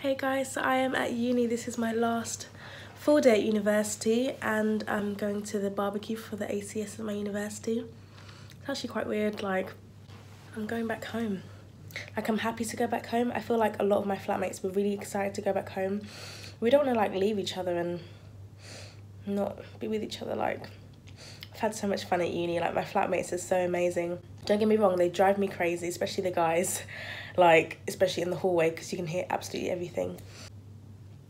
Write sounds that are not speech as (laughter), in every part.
Hey guys, so I am at uni. This is my last full day at university and I'm going to the barbecue for the ACS at my university. It's actually quite weird, like I'm going back home. Like I'm happy to go back home. I feel like a lot of my flatmates were really excited to go back home. We don't want to like leave each other and not be with each other like I've had so much fun at uni, like my flatmates are so amazing. Don't get me wrong, they drive me crazy, especially the guys like especially in the hallway because you can hear absolutely everything.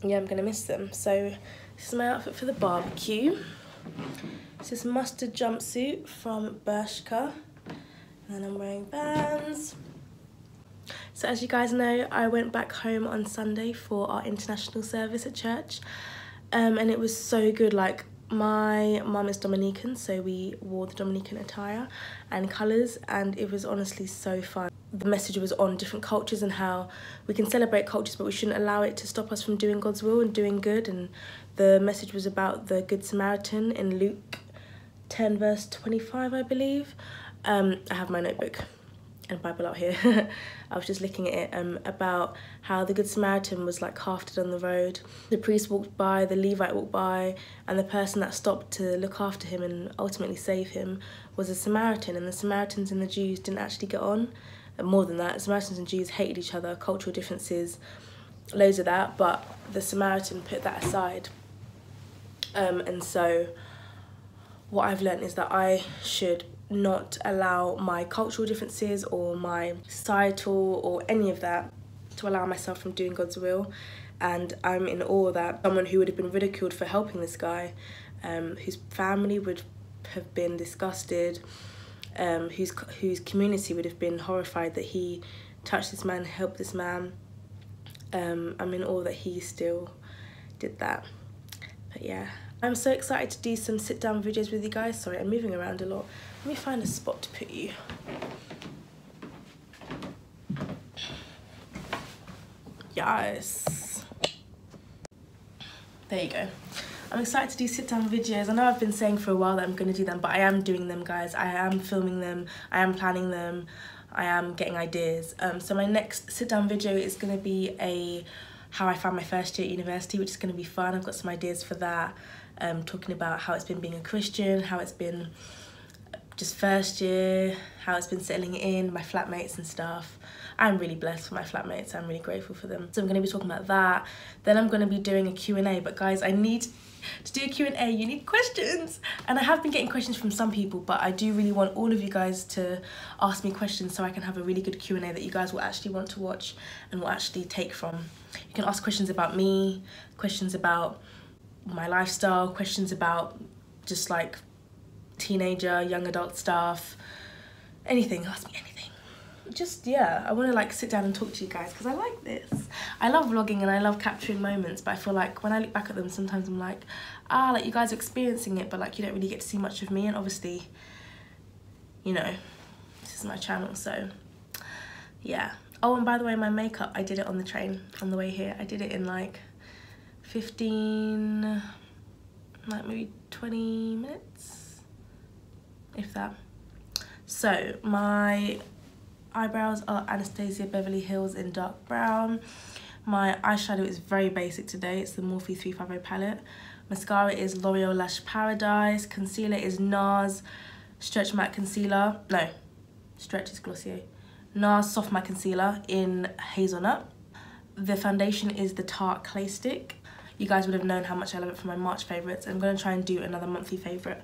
Yeah, I'm gonna miss them. So this is my outfit for the barbecue. This is mustard jumpsuit from Bershka. And I'm wearing Vans. So as you guys know, I went back home on Sunday for our international service at church. Um, and it was so good. Like my mum is Dominican, so we wore the Dominican attire and colours and it was honestly so fun. The message was on different cultures and how we can celebrate cultures but we shouldn't allow it to stop us from doing God's will and doing good and the message was about the Good Samaritan in Luke 10 verse 25 I believe. Um, I have my notebook and Bible out here. (laughs) I was just looking at it um, about how the Good Samaritan was like half dead on the road. The priest walked by the Levite walked by and the person that stopped to look after him and ultimately save him was a Samaritan and the Samaritans and the Jews didn't actually get on. And more than that, Samaritans and Jews hated each other, cultural differences, loads of that, but the Samaritan put that aside. Um, and so what I've learned is that I should not allow my cultural differences or my societal or any of that to allow myself from doing God's will. And I'm in awe that someone who would have been ridiculed for helping this guy, um, whose family would have been disgusted, um, whose whose community would have been horrified that he touched this man, helped this man. Um, I'm in awe that he still did that. But yeah, I'm so excited to do some sit down videos with you guys. Sorry, I'm moving around a lot. Let me find a spot to put you. Yes. There you go. I'm excited to do sit down videos. I know I've been saying for a while that I'm going to do them, but I am doing them, guys. I am filming them. I am planning them. I am getting ideas. Um, so my next sit down video is going to be a how I found my first year at university, which is going to be fun. I've got some ideas for that. Um, talking about how it's been being a Christian, how it's been just first year, how it's been settling in, my flatmates and stuff. I'm really blessed for my flatmates. I'm really grateful for them. So I'm going to be talking about that. Then I'm going to be doing a Q&A. But guys, I need to do a Q&A, you need questions. And I have been getting questions from some people, but I do really want all of you guys to ask me questions so I can have a really good Q&A that you guys will actually want to watch and will actually take from. You can ask questions about me, questions about my lifestyle, questions about just like teenager, young adult stuff, anything, ask me anything. Just yeah i want to like sit down and talk to you guys because i like this. I love vlogging and i love capturing moments but i feel like when i look back at them sometimes i'm like ah like you guys are experiencing it but like you don't really get to see much of me and obviously you know this is my channel so yeah. Oh and by the way my makeup i did it on the train on the way here. I did it in like 15 like maybe 20 minutes if that so my eyebrows are Anastasia Beverly Hills in dark brown. My eyeshadow is very basic today. It's the Morphe 350 palette. Mascara is L'Oreal Lash Paradise. Concealer is NARS Stretch Matte Concealer. No, Stretch is Glossier. NARS Soft Matte Concealer in Hazelnut. The foundation is the Tarte Clay Stick. You guys would have known how much I love it for my March favourites. I'm going to try and do another monthly favourite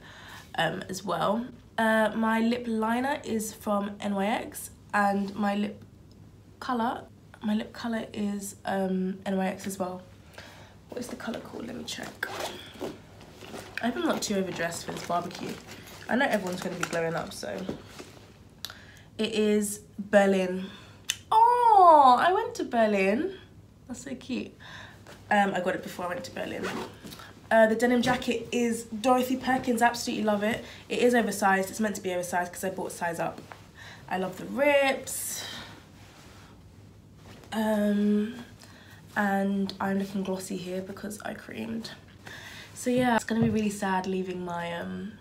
um, as well. Uh, my lip liner is from NYX and my lip colour my lip colour is um, NYX as well. What is the colour called? Let me check. I hope I'm not too overdressed for this barbecue. I know everyone's going to be glowing up so. It is Berlin. Oh I went to Berlin. That's so cute um, I got it before I went to Berlin uh, the denim jacket is Dorothy Perkins, absolutely love it. It is oversized, it's meant to be oversized because I bought size up. I love the rips. Um, and I'm looking glossy here because I creamed. So yeah, it's gonna be really sad leaving my um,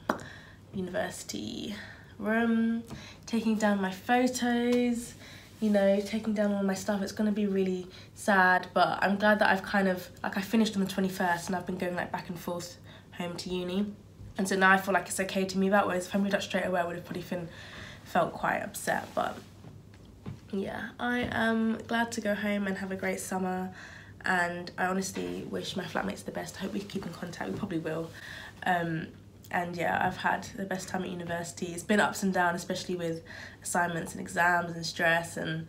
university room, taking down my photos, you know, taking down all my stuff. It's gonna be really sad, but I'm glad that I've kind of like I finished on the 21st and I've been going like back and forth home to uni. And so now I feel like it's okay to move out, whereas if I moved out straight away I would have probably been felt quite upset. But yeah, I am glad to go home and have a great summer and I honestly wish my flatmates the best. I hope we keep in contact, we probably will. Um, and yeah I've had the best time at university. It's been ups and downs especially with assignments and exams and stress and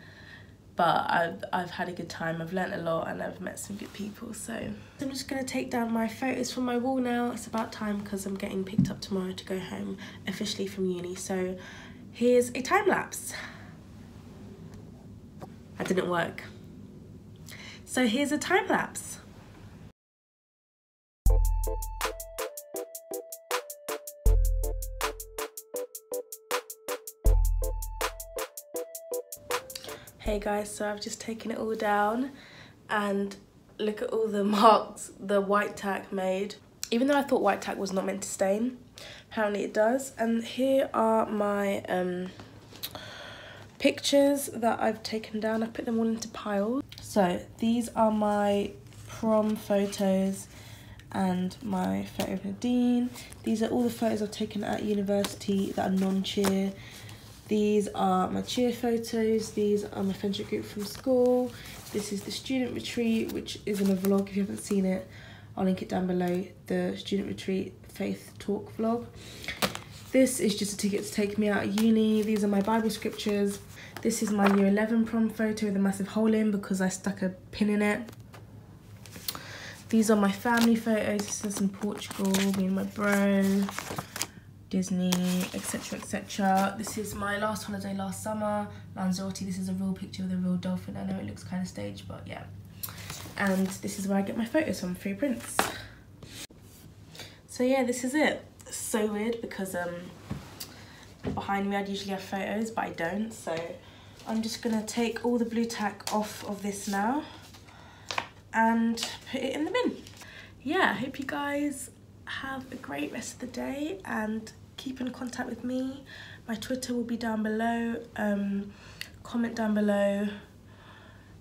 but I've, I've had a good time. I've learnt a lot and I've met some good people so. I'm just gonna take down my photos from my wall now. It's about time because I'm getting picked up tomorrow to go home officially from uni. So here's a time lapse. That didn't work. So here's a time lapse Hey guys, so I've just taken it all down and look at all the (laughs) marks the white tack made. Even though I thought white tack was not meant to stain, apparently it does. And here are my um, pictures that I've taken down. I've put them all into piles. So these are my prom photos and my photo of Nadine. These are all the photos I've taken at university that are non-cheer. These are my cheer photos. These are my friendship group from school. This is the student retreat, which is in a vlog. If you haven't seen it, I'll link it down below. The student retreat faith talk vlog. This is just a ticket to take me out of uni. These are my Bible scriptures. This is my year 11 prom photo with a massive hole in because I stuck a pin in it. These are my family photos. This is in Portugal, me and my bro. Disney, etc, etc. This is my last holiday last summer, Lanzarote. This is a real picture with a real dolphin. I know it looks kind of staged, but yeah. And this is where I get my photos from, Free Prints. So yeah, this is it. So weird because um, behind me I'd usually have photos, but I don't. So I'm just gonna take all the blue tack off of this now and put it in the bin. Yeah, I hope you guys have a great rest of the day and keep in contact with me. My Twitter will be down below. Um, comment down below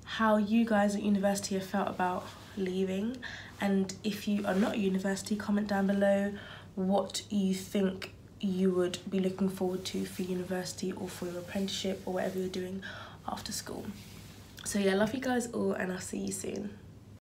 how you guys at university have felt about leaving and if you are not at university comment down below what you think you would be looking forward to for university or for your apprenticeship or whatever you're doing after school so yeah love you guys all and i'll see you soon